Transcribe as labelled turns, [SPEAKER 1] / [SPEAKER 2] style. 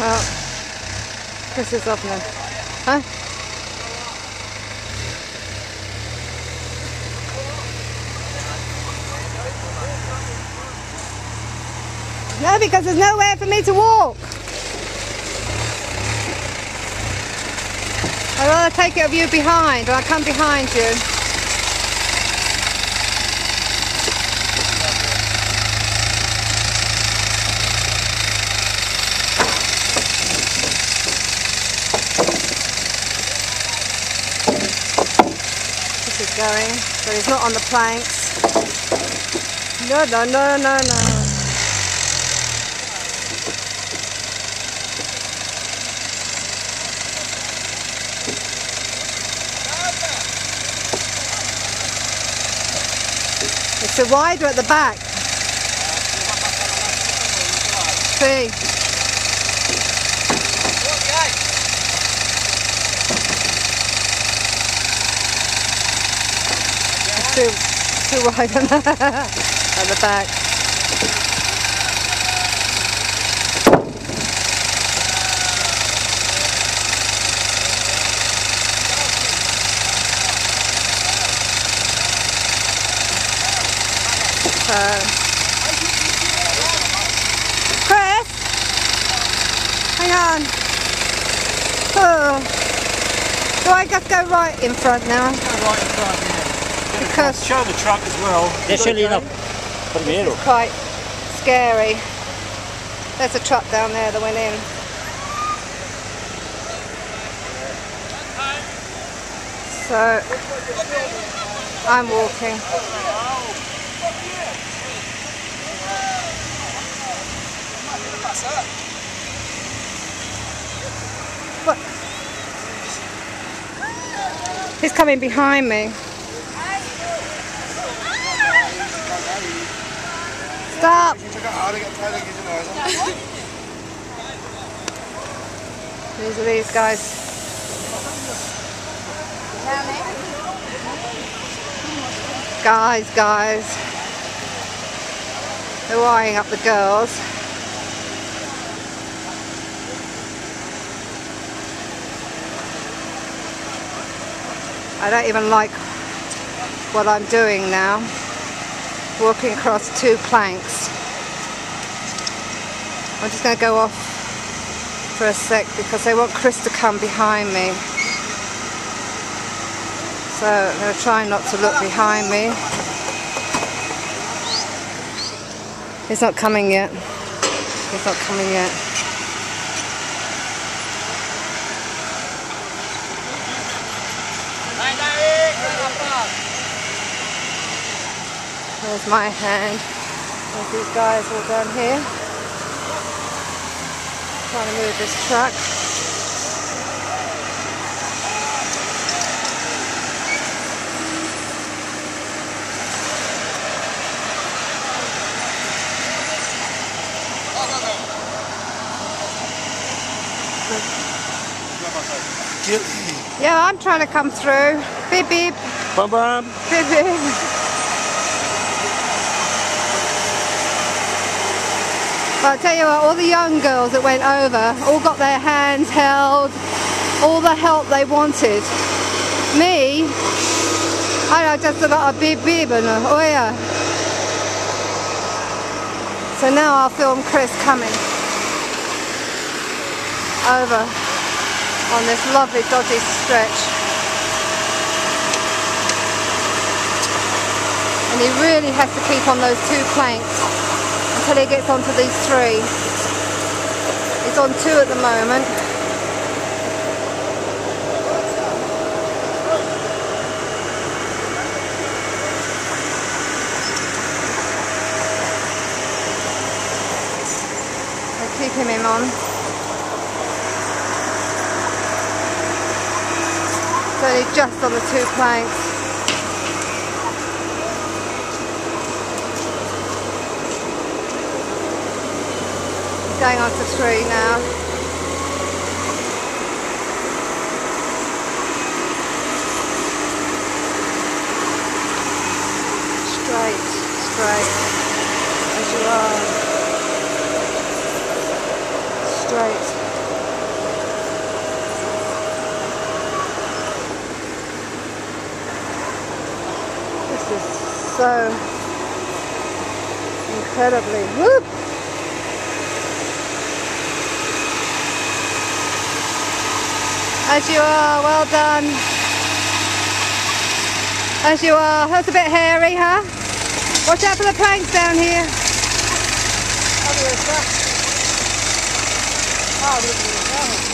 [SPEAKER 1] Well, Chris is off now. Huh? No, because there's nowhere for me to walk. I'd rather take it of you behind, or I come behind you. Going, but he's not on the planks. No, no, no, no, no. It's a wider at the back. See. It's too, too wide on at the back. So, Chris, hang on. Oh, do I just go right in front now?
[SPEAKER 2] Right in front, yeah.
[SPEAKER 1] Because
[SPEAKER 2] Show the truck as well.
[SPEAKER 3] Déjale no. Primero.
[SPEAKER 1] it's quite scary. There's a truck down there that went in. So, I'm walking. What? He's coming behind me. Stop! These are these guys. Guys, guys. They're wiring up the girls. I don't even like what I'm doing now. Walking across two planks. I'm just going to go off for a sec because they want Chris to come behind me. So I'm going to try not to look behind me. He's not coming yet. He's not coming yet. There's my hand. There's these guys all down here. Trying to move this truck. Yeah, I'm trying to come through. Beep beep.
[SPEAKER 3] Bam bam.
[SPEAKER 1] Beep beep. I'll tell you what, all the young girls that went over all got their hands held, all the help they wanted. Me, I just got a bib bib and a, oh yeah. So now I'll film Chris coming over on this lovely dodgy stretch. And he really has to keep on those two planks until he gets onto these three. He's on two at the moment. I'm keeping him on. It's only just on the two planks. going on to three now. Straight, straight, as you are. Straight. This is so incredibly, whoop! As you are, well done. As you are. That's a bit hairy, huh? Watch out for the planks down here.
[SPEAKER 2] Oh.